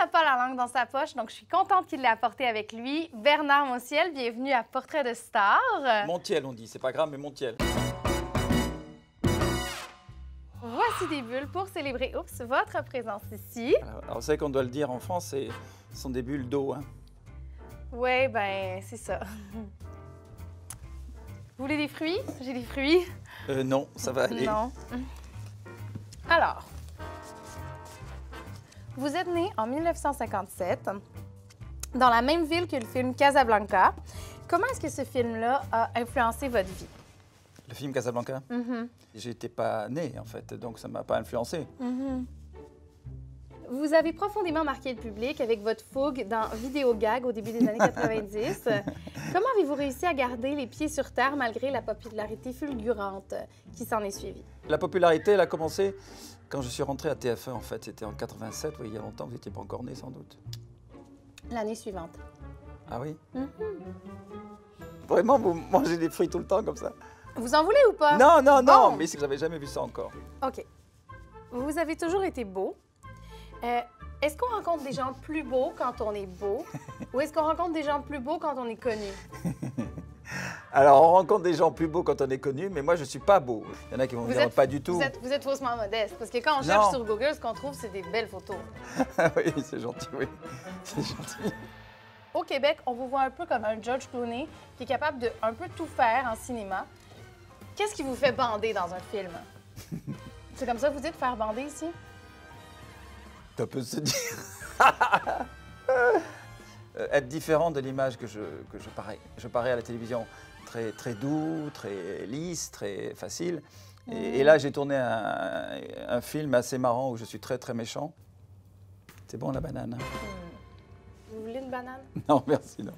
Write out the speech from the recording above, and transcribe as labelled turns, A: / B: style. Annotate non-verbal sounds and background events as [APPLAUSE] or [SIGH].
A: n'a pas la langue dans sa poche, donc je suis contente qu'il l'ait apporté avec lui. Bernard Montiel, bienvenue à Portrait de Star.
B: Montiel, on dit. C'est pas grave, mais Montiel.
A: Voici des bulles pour célébrer, oups, votre présence ici.
B: Alors, alors, vous savez qu'on doit le dire en France, ce sont des bulles d'eau. Hein.
A: Oui, ben, c'est ça. [LAUGHS] Vous voulez des fruits? J'ai des fruits.
B: Euh, non, ça va aller.
A: Non. Alors, vous êtes né en 1957 dans la même ville que le film Casablanca. Comment est-ce que ce film-là a influencé votre vie?
B: Le film Casablanca,
A: Mhm.
B: j'étais pas né en fait, donc ça m'a pas influencé.
A: Mhm. Vous avez profondément marqué le public avec votre fougue dans Vidéo Gag au début des années [LAUGHS] 90. Comment avez-vous réussi à garder les pieds sur terre malgré la popularité fulgurante qui s'en est suivie?
B: La popularité, elle a commencé quand je suis rentré à TF1 en fait. C'était en 87, oui, il y a longtemps, vous n'étiez pas encore né sans doute.
A: L'année suivante.
B: Ah oui?
A: Mhm.
B: Vraiment, vous mangez des fruits tout le temps comme ça?
A: Vous en voulez ou pas?
B: Non, non, non, mais c'est que j'avais jamais vu ça encore.
A: OK. Vous avez toujours été beau. Euh, est-ce qu'on rencontre des gens plus beaux quand on est beau? ou est-ce qu'on rencontre des gens plus beaux quand on est connu? [LAUGHS]
B: Alors, on rencontre des gens plus beaux quand on est connu, mais moi, je suis pas beau. Il y en a qui vont
A: Vous
B: dire
A: êtes-
B: pas du tout.
A: Vous êtes, vous êtes faussement modeste. Parce que quand on cherche sur Google, ce qu'on trouve, c'est des belles photos. [LAUGHS]
B: Oui, c'est gentil, oui. C'est gentil.
A: Au Québec, on vous voit un peu comme un George Clooney qui est capable de un peu tout faire en cinéma. Qu'est-ce qui vous fait bander dans un film? [LAUGHS] c'est comme ça que vous dites faire bander ici?
B: Ça peut se dire. Euh, être différent de l'image que je, que je parais. Je parais à la télévision très, très doux, très lisse, très facile. Et, et là, j'ai tourné un, un film assez marrant où je suis très, très méchant. C'est bon la banane hein
A: Vous voulez une banane? [LAUGHS]
B: Non, merci, non.